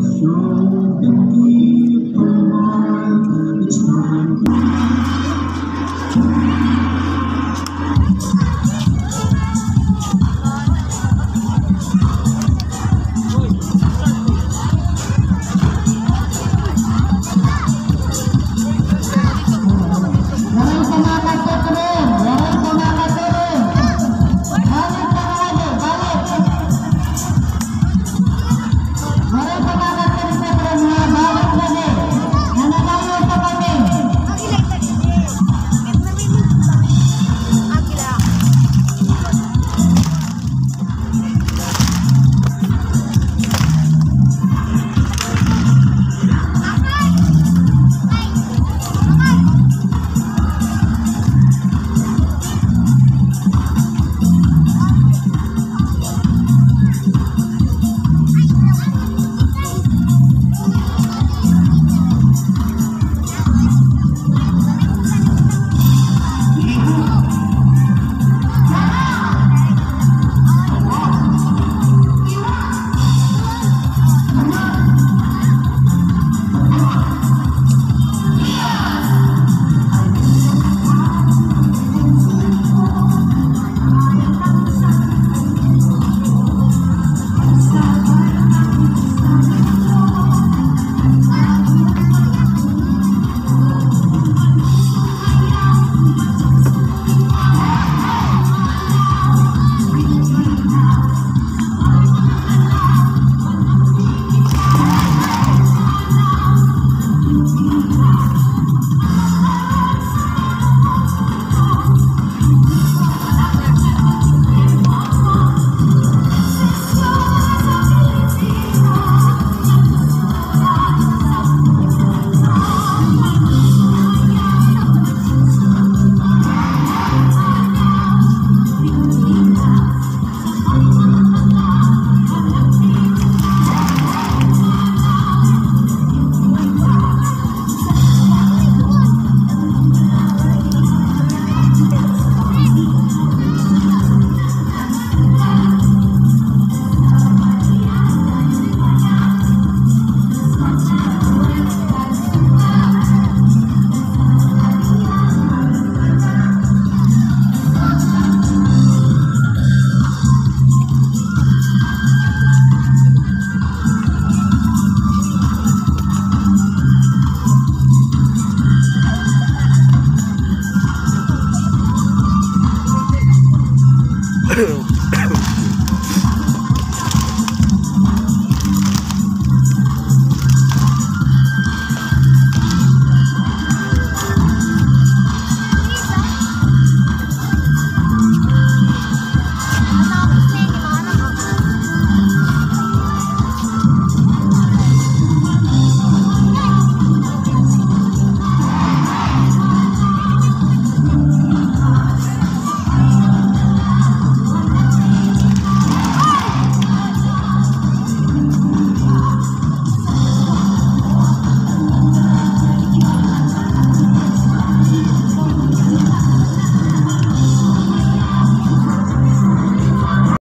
show.